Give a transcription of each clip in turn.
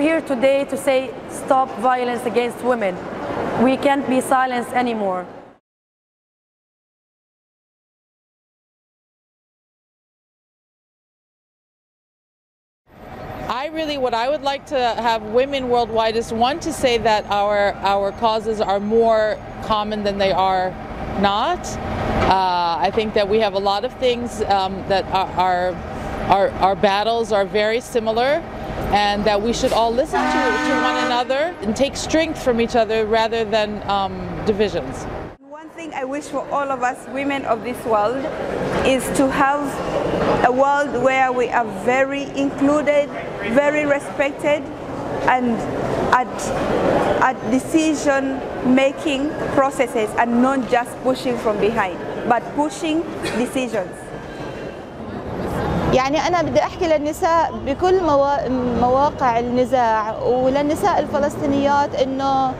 We're here today to say stop violence against women. We can't be silenced anymore. I really, what I would like to have women worldwide is one to say that our our causes are more common than they are not. Uh, I think that we have a lot of things um, that are, our, our our battles are very similar, and that we should all listen to, to one another and take strength from each other rather than um, divisions. One thing I wish for all of us women of this world is to have a world where we are very included, very respected, and at, at decision making processes and not just pushing from behind, but pushing decisions. يعني أنا بدي أحكي للنساء بكل موا... مواقع النزاع وللنساء الفلسطينيات إنه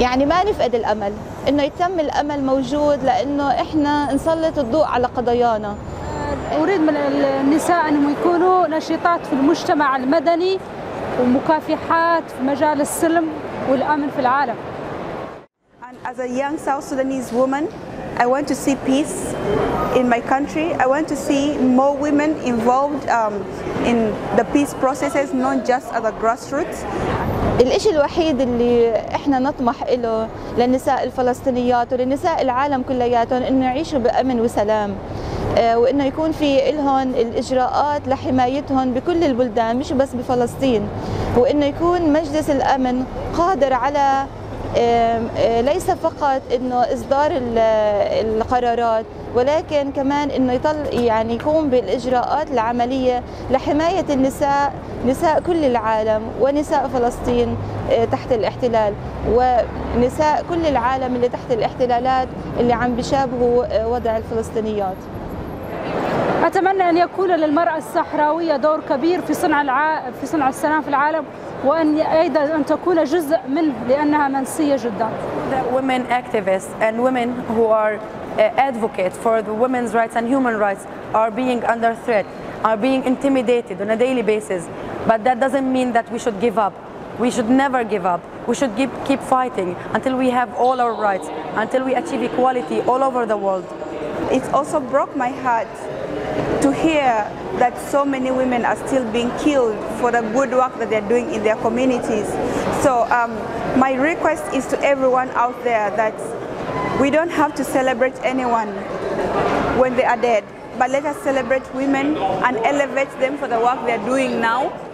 يعني ما نفقد الأمل إنه يتم الأمل موجود لأنه إحنا نسلط الضوء على قضايانا. أريد من النساء أنهم يكونوا نشيطات في المجتمع المدني ومكافحات في مجال السلم والأمن في العالم. And as a young South Sudanese woman, I want to see peace in my country. I want to see more women involved um, in the peace processes, not just at the grassroots. الإشي الوحيد اللي إحنا نطمح له للنساء الفلسطينيات ولنساء العالم كلياتهم إنه يعيشوا بأمن وسلام آه، وإنه يكون في لهم الإجراءات لحمايتهم بكل البلدان مش بس بفلسطين وإنه يكون مجلس الأمن قادر على ليس فقط إنه إصدار ال- القرارات ولكن كمان إنه يطل يعني يقوم بالإجراءات العملية لحماية النساء نساء كل العالم ونساء فلسطين تحت الاحتلال. ونساء كل العالم اللي تحت الاحتلالات اللي عم بيشابهوا وضع الفلسطينيات. أتمنى أن يكون للمرأة الصحراوية دور كبير في صنع الع... في صنع السلام في العالم وأن أيضا أن تكون جزء منه لأنها منسية جدا. The women activists and women who are uh, advocates for the women's rights and human rights are being under threat, are being intimidated on a daily basis. But that doesn't mean that we should give up. We should never give up. We should keep, keep fighting until we have all our rights, until we achieve equality all over the world. It also broke my heart to hear that so many women are still being killed for the good work that they're doing in their communities. So um, my request is to everyone out there that we don't have to celebrate anyone when they are dead, but let us celebrate women and elevate them for the work they're doing now